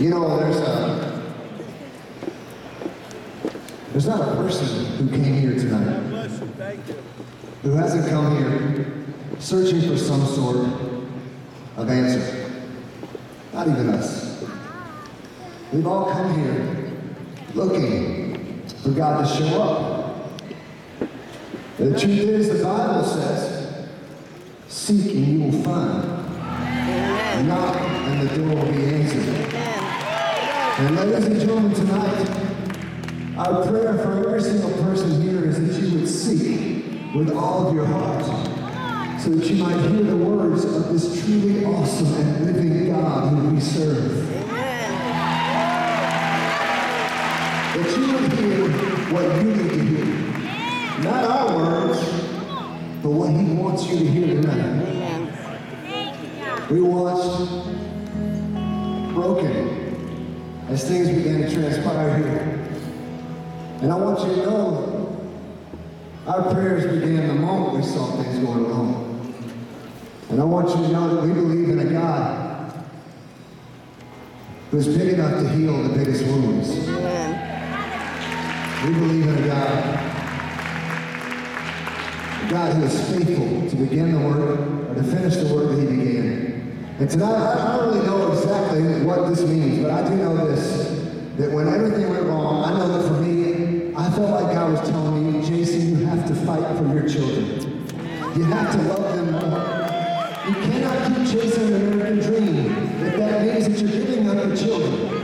You know, there's a there's not a person who came here tonight who hasn't come here searching for some sort of answer. Not even us. We've all come here looking for God to show up. The truth is, the Bible says, seek and you will find. Knock and the door will be answered. And ladies and gentlemen, tonight, our prayer for every single person here is that you would seek with all of your heart so that you might hear the words of this truly awesome and living God who we serve. That you would hear what you need to hear. Not our words, but what he wants you to hear tonight. We watched broken as things began to transpire here. And I want you to know our prayers began the moment we saw things going wrong. And I want you to know that we believe in a God who's big enough to heal the biggest wounds. Amen. We believe in a God, a God who is faithful to begin the work or to finish the work that he began. And tonight, I don't really know exactly this means, but I do know this, that when everything went wrong, I know that for me, I felt like God was telling me, Jason, you have to fight for your children. You have to love them more. You cannot keep chasing the American dream if that means that you're giving up your children.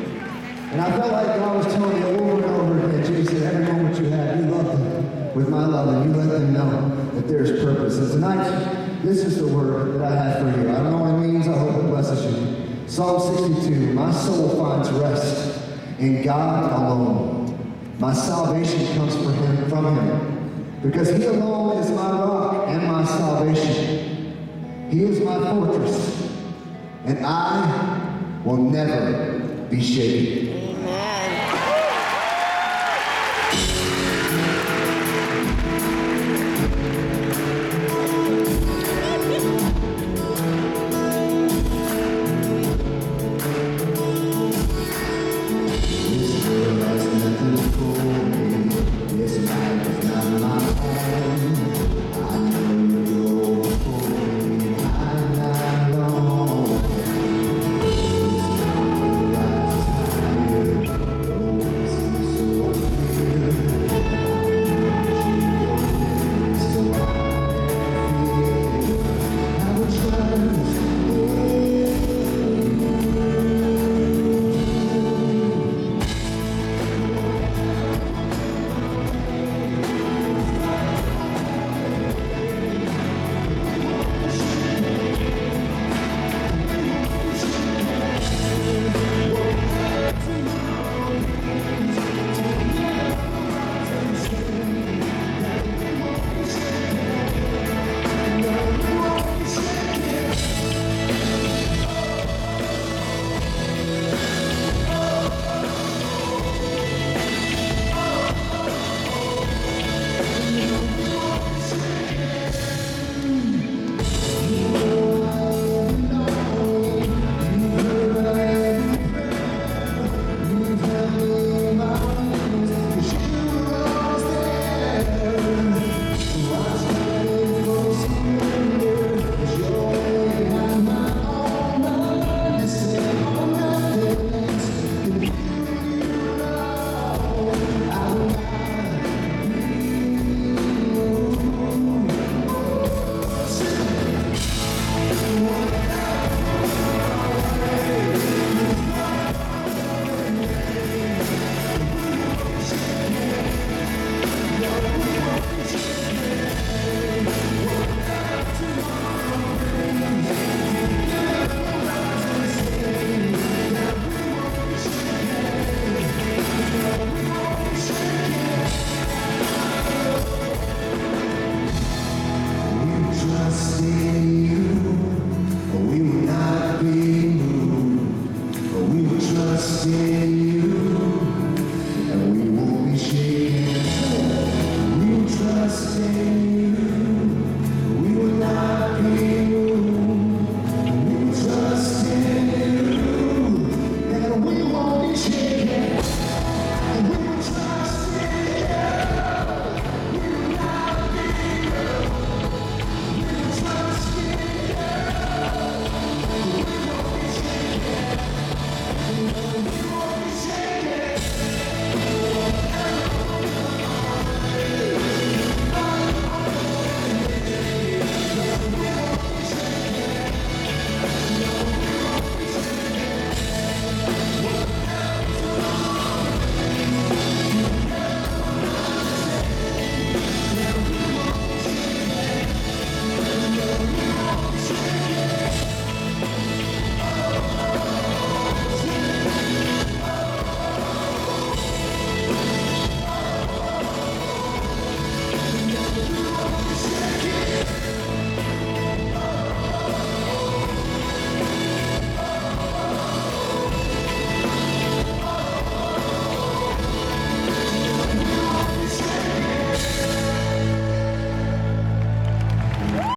And I felt like God was telling me over and over again, Jason, every moment you have, you love them with my love, and you let them know that there's purpose. And tonight, this is the word that I have for you. I don't know what it means, I hope it blesses you. Psalm 62, my soul finds rest in God alone. My salvation comes from him, from him, because he alone is my rock and my salvation. He is my fortress, and I will never be shaken. This